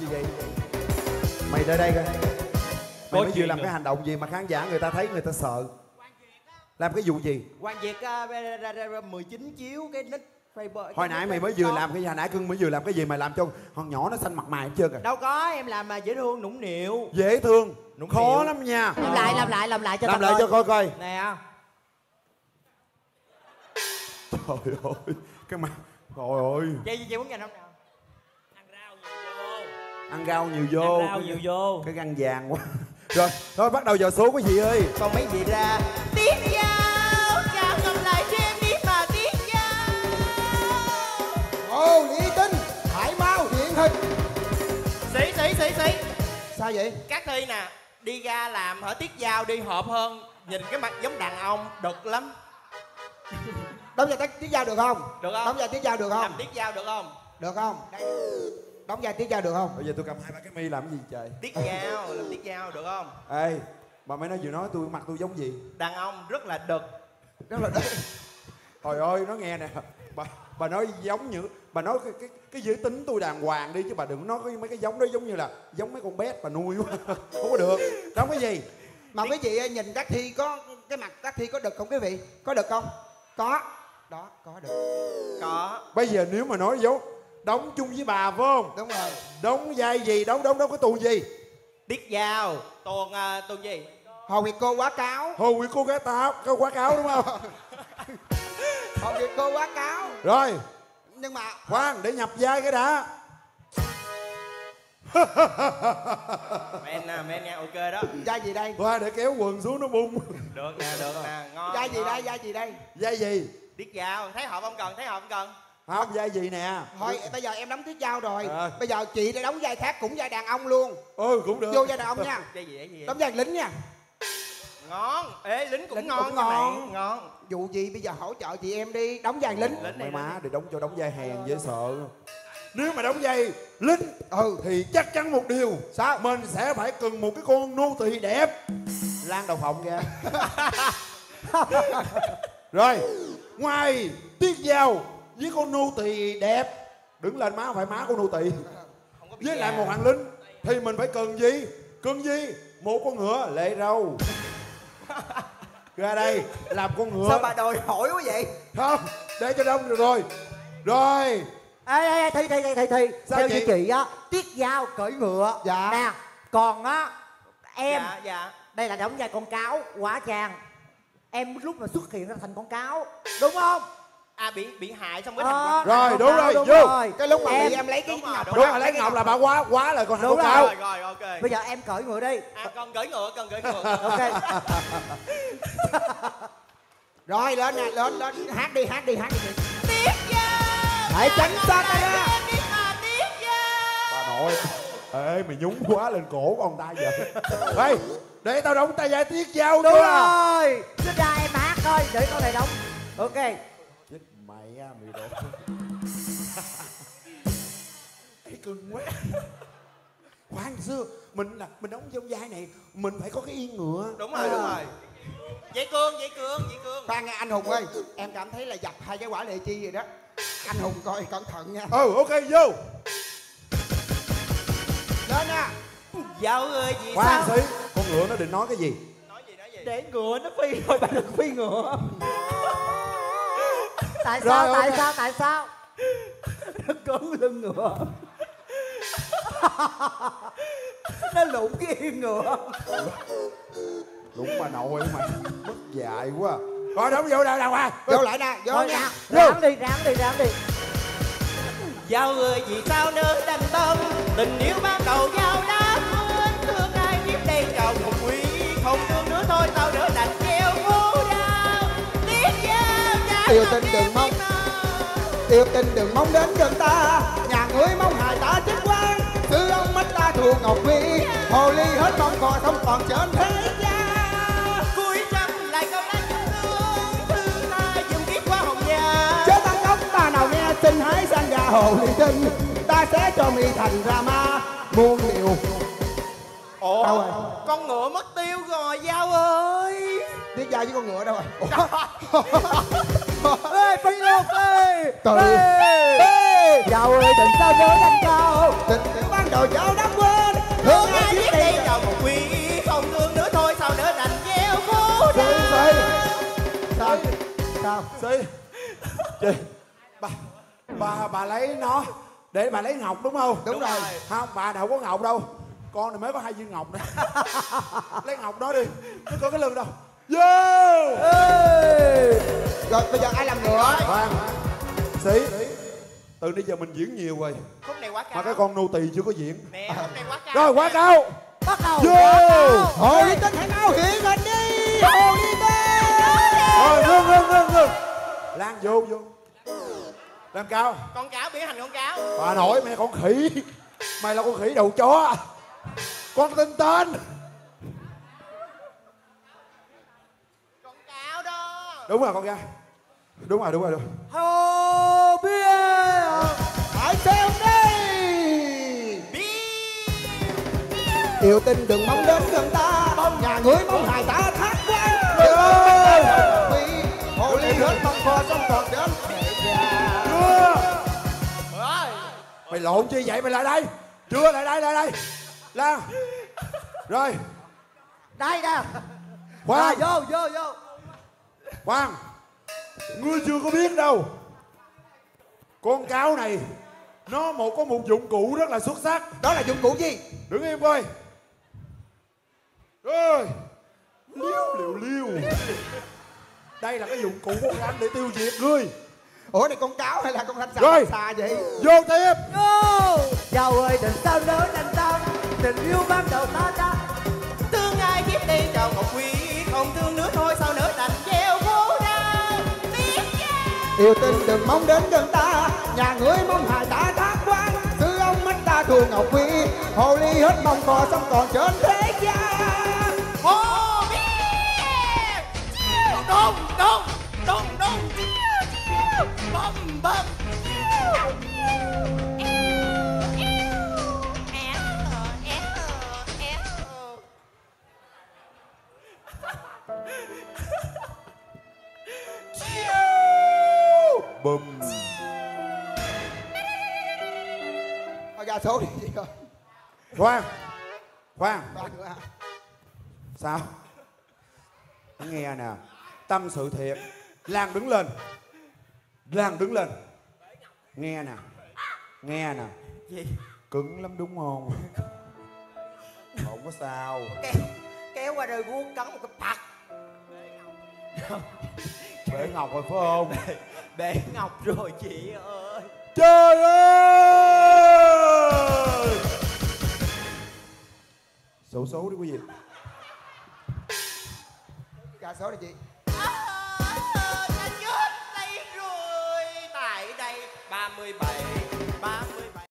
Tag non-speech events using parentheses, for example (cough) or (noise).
gì vậy? Mày ra đây coi. Mày Có mới vừa làm rồi. cái hành động gì mà khán giả người ta thấy người ta sợ? Làm cái vụ gì? Hoàng Việt à, ra 19 chiếu cái nick Facebook hồi nãy mày mới vừa làm cái gì? Hồi nãy cưng mới vừa làm cái gì mày làm cho con nhỏ nó xanh mặt mày hết trơn rồi Đâu có em làm mà dễ thương nũng nịu. Dễ thương. Nũng khó nịu. lắm nha. Làm lại làm lại làm lại cho làm lại coi. cho coi coi. Nè. Trời ơi. Cái mặt trời ơi. Chị chị, chị muốn nhìn không nào ăn rau nhiều vô Ăn rau nhiều vô. cái răng vàng quá (laughs) rồi thôi bắt đầu giờ số quý vị ơi Còn mấy vị ra Tiếp giao Chào gặp lại cho em đi mà tiếp giao Ồ, Lý Tinh, Hải Mau, Điện Hình Sĩ sĩ sĩ sĩ Sao vậy? Các thi nè Đi ra làm hở tiết giao đi hợp hơn Nhìn cái mặt giống đàn ông Đực lắm Đóng vai tiết giao được không? Được không? Đóng vai tiết giao được không? Làm tiết giao được không Được không? Đây. Đóng vai tiết giao được không? bây giờ tôi cầm hai ba cái mi làm cái gì trời Tiết giao Làm tiết giao được không ê bà mới nói vừa nói tôi mặt tôi giống gì Đàn ông rất là đực Rất là đấy. trời ơi nó nghe nè bà bà nói giống như bà nói cái cái cái giới tính tôi đàng hoàng đi chứ bà đừng nói mấy cái giống đó giống như là giống mấy con bé bà nuôi quá (laughs) không có được đóng cái gì Mà quý vị ơi, nhìn các thi có cái mặt các thi có được không quý vị? Có được không? Có. Đó, có được. Có bây giờ nếu mà nói giống đóng chung với bà phải không Đúng rồi. đóng vai gì đóng đóng đóng cái tuồng gì Tiết giao Tuần à, tuần gì Hồ Nguyệt cô quá cáo. hồi quý cô gái táo có quảng cáo đúng không (laughs) Hồ Nguyệt cô quá cáo. rồi Nhưng mà khoan để nhập vai cái đã Men nè men nha ok đó vai gì đây? khoan để kéo quần xuống nó bung Được nè được nè ngon Vai gì ngon. đây? Vai gì đây? vai gì Tiết giao Thấy hợp không cần Thấy hợp không cần không vai gì nè Thôi bây giờ em đóng tiết giao rồi. Ờ. Bây giờ chị để đóng vai khác cũng vai đàn ông luôn. ừ cũng được Vô vai đàn ông nha. Cái gì gì Đóng vai lính nha. Ngon Ê lính cũng Lính ngon cũng ngon. bạn Ngon Vụ gì bây giờ hỗ trợ chị em đi đóng vai lính. Lính Mày má để đóng cho đóng vai hèn dễ sợ nếu mà đóng vai lính Ừ. thì chắc chắn một điều Sao? mình sẽ phải cần một cái con nô tỳ đẹp lan đầu phòng ra (laughs) rồi ngoài tiết giao với con nô tỳ đẹp. Đứng lên má không phải má con nô tỳ. Với lại một hàng lính thì mình phải cần gì? Cần gì? Một con ngựa lệ râu. Ra đây làm con ngựa. Sao bà đòi hỏi quá vậy? không để cho đông được rồi. Rồi. Ê ê ê, thi thi thi thi thi. Sao theo chị? như chị á tiết giao cưỡi ngựa. Dạ. nè còn á em Dạ dạ. đây là đóng vai con cáo quá trang em lúc mà xuất hiện ra thành con cáo đúng không À bị bị hại xong mới Ờ, thành quán Rồi, đúng rồi, đúng vô. rồi. Cái lúc mà em bị em lấy cái Đúng ngọc đúng rồi. lấy ngọc là bà quá quá là con Đúng rồi. Rồi rồi ok. Bây giờ em cưỡi ngựa đi. À con gửi ngựa con gửi ngựa. (laughs) Ok. (laughs) Rồi lên nè, lên lên. Hát đi, hát đi, hát đi. Tiết giao Hãy tránh xa tay ra. Bà nội. Ê mày nhúng quá lên cổ con ta giờ. Ê để tao đóng tay vai tiết giao đúng rồi. Cứ ra em hát thôi để con này đóng. Ok mày á mày đồ Ê, (laughs) cưng quá. Khoan xưa mình là mình đóng trong vai này mình phải có cái yên ngựa. Đúng rồi đúng rồi. Dây cương dây cương dây cương. Khoan nghe anh Hùng ơi, em cảm thấy là dập hai cái quả lệ chi rồi đó. Anh Hùng coi cẩn thận nha. ừ ok vô. Lên nha. Giao ơi gì khoan sao? xí con ngựa nó định nói cái gì? Nói gì nói gì để ngựa nó phi thôi bà đừng phi ngựa tại Rồi, sao tại ok. sao tại sao? Nó cứng lưng ngựa. Nó lụng cái yên ngựa. Đúng bà nội mày mất dạy quá. Rồi đóng vô đâu đâu à Vô lại nè, vô thôi nha. nè ráng đi ráng đi ráng đi. Giao ơi vì sao nơi đành tâm Tình yêu ban đầu giao đã Yêu tình đừng mong. Yêu tình đừng mong đến gần ta. Nhà ngươi mong hại ta chết quan. Sư ông mắt ta thù Ngọc Huy. Hồ ly hết mong cò không còn trên thế gian. Cuối trăm lại câu chung thương Thương ta dùng kiếp qua hồng già Chớ tăng tốc ta nào nghe xin hãy sang gà hồ ly tinh. Ta sẽ cho mi thành ra ma muôn điều. Ủa Đâu rồi? con ngựa mất tiêu rồi Giao ơi Tiết giao với con ngựa đâu rồi? (laughs) ê giàu ơi đừng sao nhớ anh cao Tình yêu ban đầu dao đã quên Thương ai biết đi chồng một quý Không thương nữa thôi sao nỡ đành gieo khổ xì. sao sao Xì. Chị, bà, bà, bà lấy nó để bà lấy ngọc đúng không? Đúng rồi. Không, bà đâu có ngọc đâu. Con này mới có hai viên ngọc nè. (laughs) lấy ngọc đó đi. Nó có cái lưng đâu. Vô! rồi bây giờ ai làm Khoan. Sĩ, từ nãy giờ mình diễn nhiều rồi. Khúc này quá cao Mà cái con nô tỳ chưa có diễn. Nè khúc này quá cao Rồi, quá cao. bắt đầu Vô! hồ ly tinh hãy mau hiện hình đi hồ ly tinh Rồi, ngưng, ngưng, ngưng, ngưng. Lan vô, vô. Lan cao. Con cáo biến thành con cáo Bà nội mẹ con khỉ Mày là con khỉ đầu chó Con tên tên Con cáo đó Đúng rồi con ra Đúng rồi đúng rồi đúng rồi. Yêu tình đừng mong đến gần ta. Nhà người mong hài ta thác quan hồ ly hết mong kho xong còn đến Mày lộn chi vậy? Mày lại đây. Chưa lại đây lại đây. Lan Rồi. Đây nè. Khoan. Vô vô vô. Khoan. Ngươi chưa có biết đâu. Con cáo này Nó một có một dụng cụ rất là xuất sắc. Đó là dụng cụ gì? Đứng im coi Rồi. Liêu liều liêu Đây là cái dụng cụ của anh để tiêu diệt ngươi ủa này con cáo hay là con thanh xà Rồi. xà vậy? Vô tiếp. Vô. Giàu ơi đừng sao nỡ đành tâm tình yêu ban đầu ta đã. Thương ai biết đi chồng một quý Không thương nữa thôi sao nỡ đành gieo khổ đau Biết chưa? Yêu tình đừng mong đến gần ta. Nhà người mong hài ta thác quan sư ông mắt ta thù ngọc quý. Hồ ly hết mong cò xong còn trên thế đùng đùng đùng chiêu chiêu Bầm bầm chiêu chiêu Eo eo Eo eo eo Bùm Thôi ra số đi chị ơi. Khoan Khoan? Sao? Nghe nè Tâm sự thiệt. Lan đứng lên. Lan đứng lên. Nghe nè. Nghe nè. Gì? Cứng lắm đúng không? Không có sao. Kéo Kéo qua đời vuông cắn một cái bạc. Bể ngọc rồi phải không? Bể ngọc rồi chị ơi. Trời ơi! Số số đi quý vị. Ra số đi chị